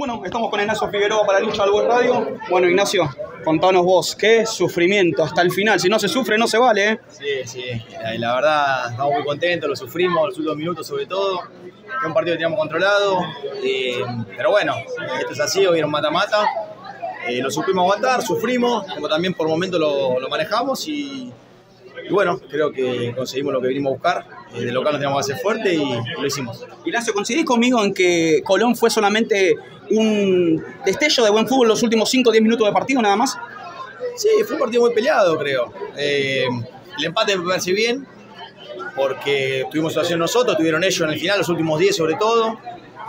Bueno, estamos con Ignacio Figueroa para Lucha al Buen Radio. Bueno, Ignacio, contanos vos, qué sufrimiento hasta el final. Si no se sufre, no se vale, ¿eh? Sí, sí. La, verdad, estamos muy contentos, lo sufrimos los últimos minutos sobre todo. Fue un partido que teníamos controlado. pero bueno, esto es así, hoy mata-mata. Eh, lo supimos aguantar, sufrimos, como también por momentos lo, lo manejamos y, y bueno, creo que conseguimos lo que vinimos a buscar. Eh, de local nos teníamos que hacer fuerte y, lo hicimos. Ignacio, ¿coincidís conmigo en que Colón fue solamente un destello de buen fútbol los últimos 5 o 10 minutos de partido nada más? Sí, fue un partido muy peleado, creo. Eh, el empate me parece bien, porque tuvimos situación nosotros, tuvieron ellos en el final, los últimos 10 sobre todo,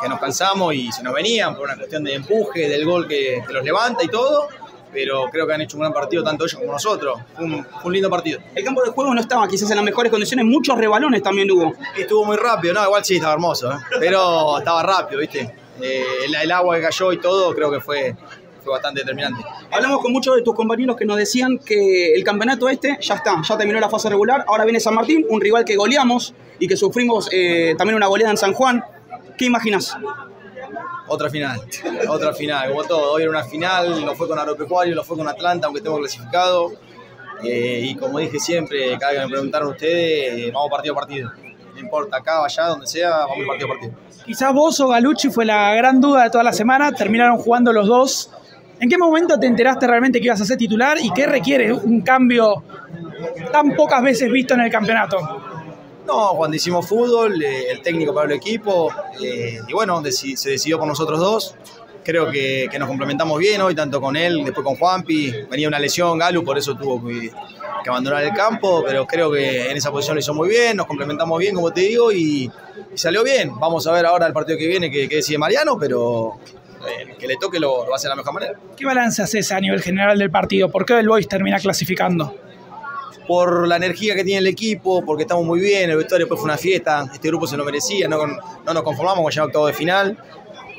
que nos cansamos y se nos venían por una cuestión de empuje, del gol que, que los levanta y todo, pero creo que han hecho un gran partido tanto ellos como nosotros. Fue un, fue un lindo partido. El campo de juego no estaba quizás en las mejores condiciones, muchos rebalones también hubo. Estuvo muy rápido, no, igual sí, estaba hermoso, ¿eh? pero estaba rápido, ¿viste? Eh, el, el agua que cayó y todo, creo que fue, fue bastante determinante. Hablamos con muchos de tus compañeros que nos decían que el campeonato este ya está, ya terminó la fase regular, ahora viene San Martín, un rival que goleamos y que sufrimos eh, también una goleada en San Juan. ¿Qué imaginas? Otra final, otra final, como todo. Hoy era una final, lo fue con Agropecuario, lo fue con Atlanta, aunque estemos clasificado. Eh, y como dije siempre, cada vez que me preguntaron ustedes, eh, vamos partido a partido. No importa, acá allá, donde sea, vamos partido a partido. Quizás vos o Galucci fue la gran duda de toda la semana, terminaron jugando los dos. ¿En qué momento te enteraste realmente que ibas a ser titular y qué requiere un cambio tan pocas veces visto en el campeonato? No, cuando hicimos fútbol, eh, el técnico para el equipo, eh, y bueno, se decidió por nosotros dos. Creo que, nos complementamos bien hoy, tanto con él, después con Juanpi. Venía una lesión, Galu, por eso tuvo que, abandonar el campo, pero creo que en esa posición lo hizo muy bien, nos complementamos bien, como te digo, y, salió bien. Vamos a ver ahora el partido que viene que, decide Mariano, pero eh, que le toque lo, lo hacer de la mejor manera. ¿Qué balance haces a nivel general del partido? ¿Por qué el Boys termina clasificando? Por la energía que tiene el equipo, porque estamos muy bien, el vestuario después fue una fiesta, este grupo se lo merecía, no, no nos conformamos con llegar a octavo de final.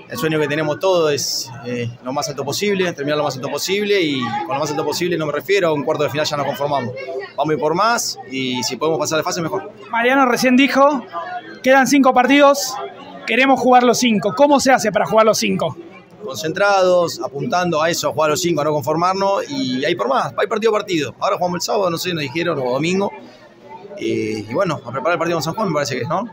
El sueño que tenemos todos es eh, lo más alto posible, terminar lo más alto posible y con lo más alto posible no me refiero a un cuarto de final ya nos conformamos. Vamos a ir por más y si podemos pasar de fase mejor. Mariano recién dijo, quedan cinco partidos, queremos jugar los cinco. ¿Cómo se hace para jugar los cinco? Concentrados, apuntando a eso, a jugar a los cinco, a no conformarnos y ahí por más, ir partido a partido. Ahora jugamos el sábado, no sé, nos dijeron, o domingo. Eh, y bueno, a preparar el partido con San Juan me parece que es, ¿no?